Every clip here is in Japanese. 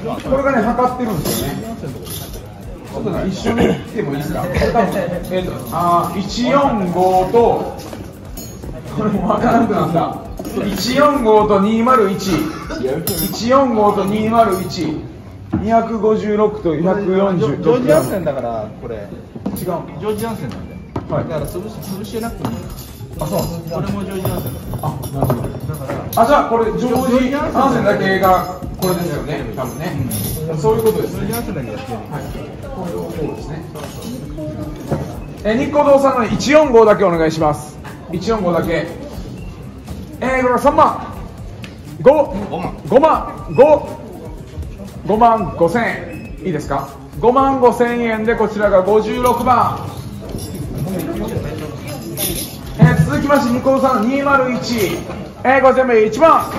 これがね測ってるんですよねちょっとね一緒に来てもいいですかこれ多分えっ、とあー145とこれも分からなくなった145と201 145と201 256と140ジョージ・ヤンセンだからこれ違うジョージ・ヤンセンなんで、はいだから潰し潰してなくてもいいあそうこれもジョージ・ヤンセンだあなるほどだからあじゃあこれジョージ・アンセンだけがこれですよね多分ね、そういうことですね・はい。え日光堂さんの145だけお願いします。145だけ。えー、これ3万5 5万。5万5 5万5千円。いいですか？5万5千円でこちらが56番えー続きましてニコルさんの201えー、これ全部1番、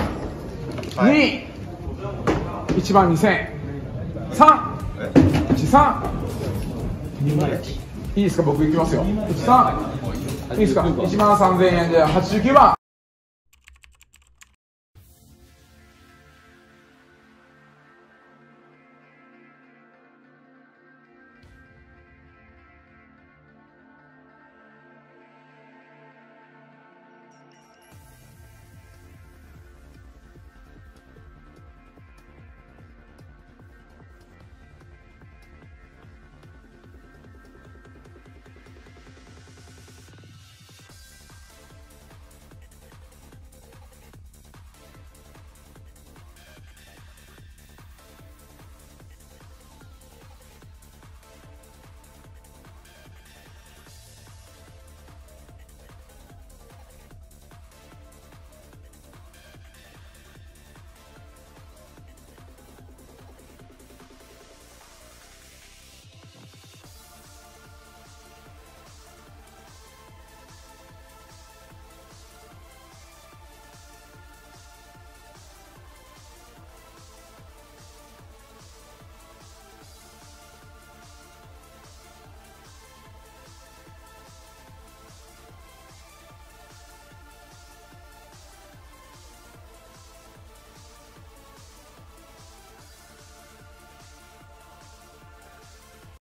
2 1番2000円。3 13いいですか？僕いきますよ。13いいですか？1万3000円で89番